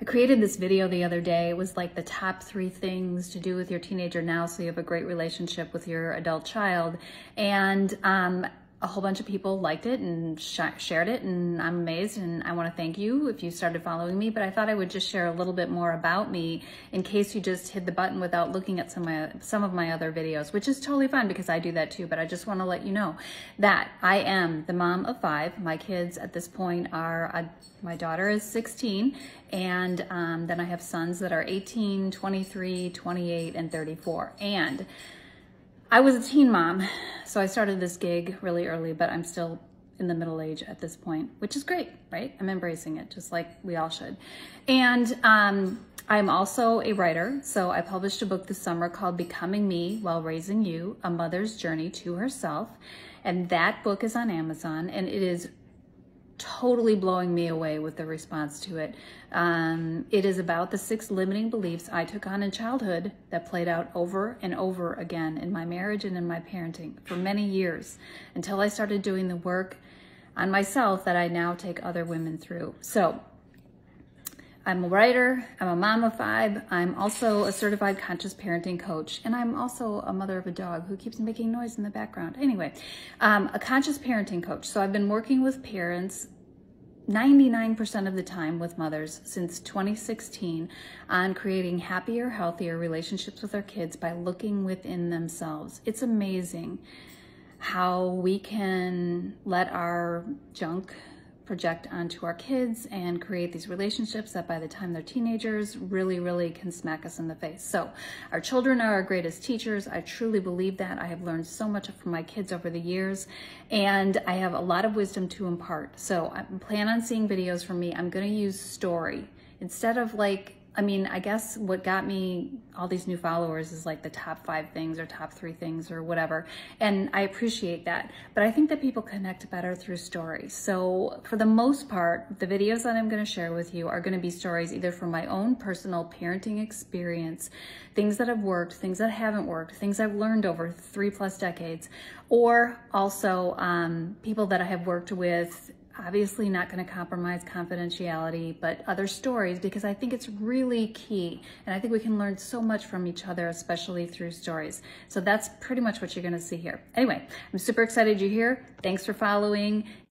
I created this video the other day. It was like the top three things to do with your teenager now so you have a great relationship with your adult child. And um, a whole bunch of people liked it and sh shared it and I'm amazed and I want to thank you if you started following me but I thought I would just share a little bit more about me in case you just hit the button without looking at some of my, some of my other videos which is totally fine because I do that too but I just want to let you know that I am the mom of five. My kids at this point are uh, my daughter is 16 and um, then I have sons that are 18 23 28 and 34 and I was a teen mom, so I started this gig really early, but I'm still in the middle age at this point, which is great, right? I'm embracing it just like we all should. And um, I'm also a writer, so I published a book this summer called Becoming Me While Raising You, A Mother's Journey to Herself. And that book is on Amazon and it is totally blowing me away with the response to it. Um, it is about the six limiting beliefs I took on in childhood that played out over and over again in my marriage and in my parenting for many years until I started doing the work on myself that I now take other women through. So I'm a writer, I'm a mom of five, I'm also a certified conscious parenting coach, and I'm also a mother of a dog who keeps making noise in the background. Anyway, um, a conscious parenting coach. So I've been working with parents 99% of the time with mothers since 2016 on creating happier, healthier relationships with our kids by looking within themselves. It's amazing how we can let our junk project onto our kids and create these relationships that by the time they're teenagers really, really can smack us in the face. So our children are our greatest teachers. I truly believe that. I have learned so much from my kids over the years and I have a lot of wisdom to impart. So I plan on seeing videos from me. I'm going to use story instead of like I mean, I guess what got me all these new followers is like the top five things or top three things or whatever. And I appreciate that. But I think that people connect better through stories. So for the most part, the videos that I'm going to share with you are going to be stories either from my own personal parenting experience, things that have worked, things that haven't worked, things I've learned over three plus decades, or also um, people that I have worked with obviously not going to compromise confidentiality, but other stories because I think it's really key. And I think we can learn so much from each other, especially through stories. So that's pretty much what you're going to see here. Anyway, I'm super excited you're here. Thanks for following.